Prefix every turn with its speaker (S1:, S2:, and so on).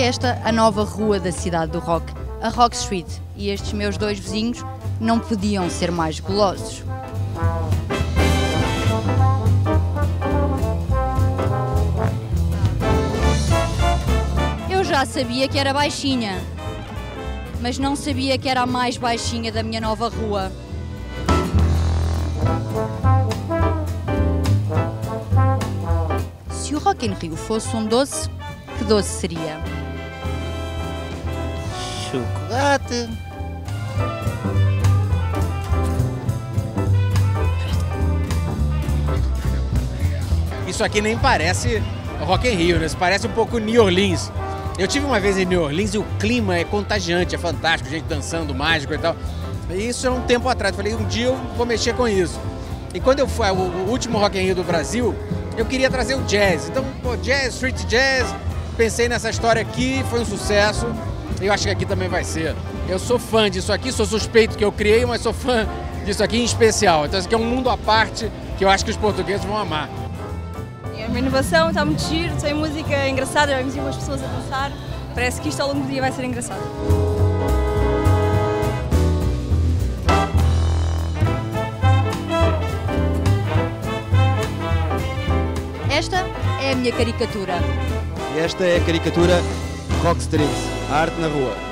S1: esta a nova rua da cidade do rock, a Rock Street, e estes meus dois vizinhos não podiam ser mais golosos. Eu já sabia que era baixinha, mas não sabia que era a mais baixinha da minha nova rua. Se o Rock in Rio fosse um doce, que doce seria?
S2: Chocolate.
S3: Isso aqui nem parece Rock in Rio, né? Isso parece um pouco New Orleans. Eu tive uma vez em New Orleans e o clima é contagiante, é fantástico, gente dançando, mágico e tal. E isso é um tempo atrás. Falei, um dia eu vou mexer com isso. E quando eu fui o, o último Rock in Rio do Brasil, eu queria trazer o jazz. Então, pô, jazz, street jazz, pensei nessa história aqui, foi um sucesso. Eu acho que aqui também vai ser. Eu sou fã disso aqui, sou suspeito que eu criei, mas sou fã disso aqui em especial. Então, isso aqui é um mundo à parte que eu acho que os portugueses vão amar.
S4: É uma inovação, está muito giro, tem música engraçada, vamos ver umas pessoas a dançar. Parece que isto ao longo do dia vai ser engraçado.
S1: Esta é a minha caricatura.
S2: E esta é a caricatura Rock Street, a arte na rua.